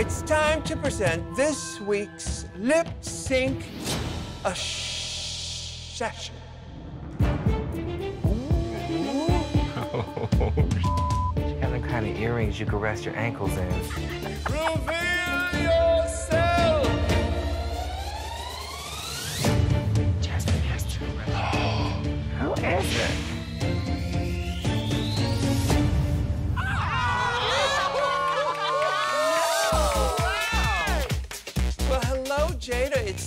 It's time to present this week's lip sync assassin. And the kind of earrings you could rest your ankles in. Reveal yourself! Jasmine has to. Who is it?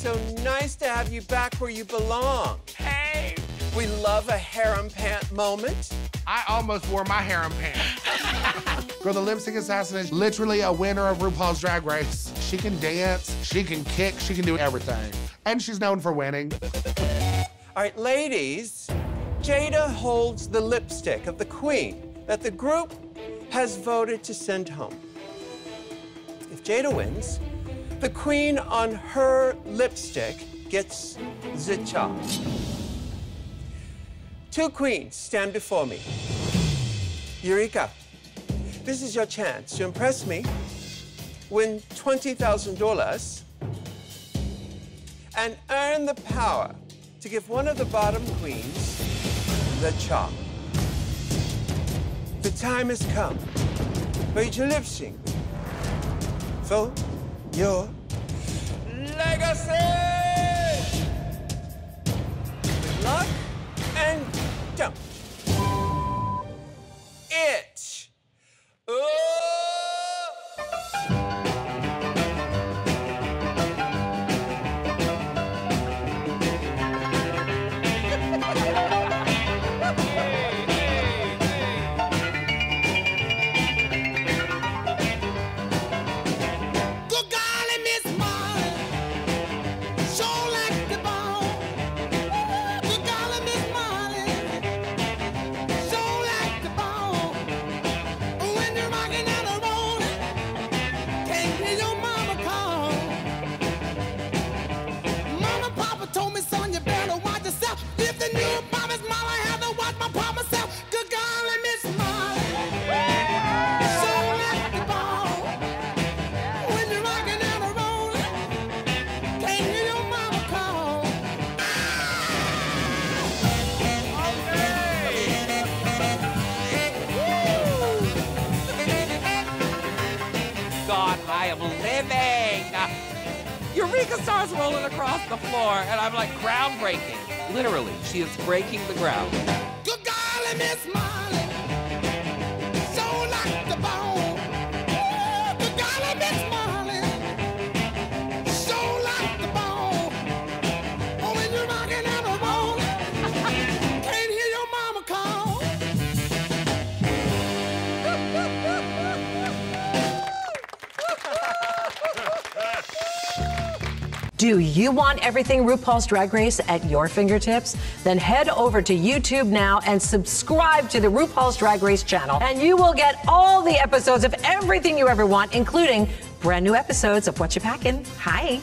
So nice to have you back where you belong. Hey, We love a harem pant moment. I almost wore my harem pants. Girl, the lip sync assassin is literally a winner of RuPaul's Drag Race. She can dance, she can kick, she can do everything. And she's known for winning. All right, ladies, Jaida holds the lipstick of the queen that the group has voted to send home. If Jaida wins, the queen on her lipstick gets the job. Two queens stand before me. Eureka, this is your chance to impress me, win $20,000, and earn the power to give one of the bottom queens the chop. The time has come for you to lip sync your legacy. Eureka starts rolling across the floor, and I'm like, groundbreaking. Literally, she is breaking the ground. Good golly, Miss Molly, Do you want everything RuPaul's Drag Race at your fingertips? Then head over to YouTube now and subscribe to the RuPaul's Drag Race channel, and you will get all the episodes of everything you ever want, including brand new episodes of What You Packin'. Hi.